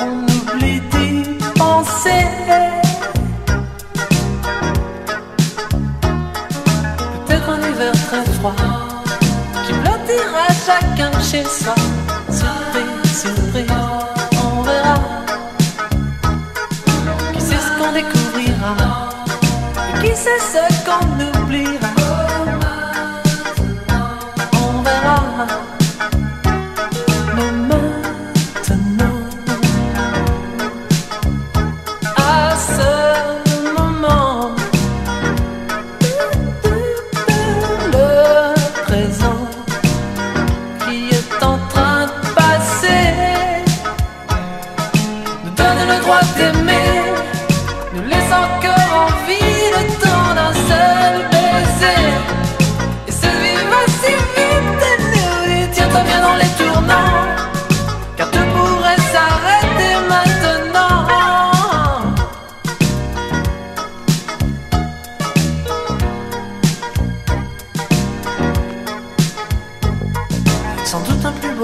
On oublie d'y penser. Peut-être un hiver très froid qui blottira chacun chez soi. Surprise, surprise, on verra. Qui sait ce qu'on découvrira? Et qui sait ce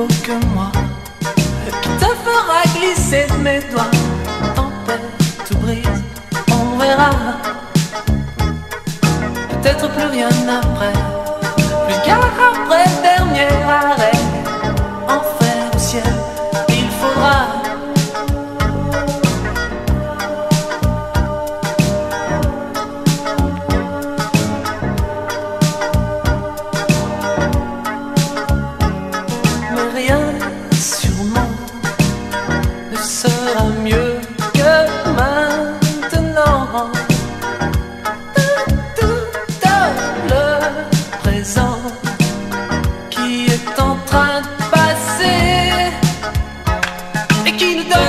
que moi, qui te fera glisser de mes doigts, tempête ou brise, on verra. Peut-être plus rien après. Keep the door.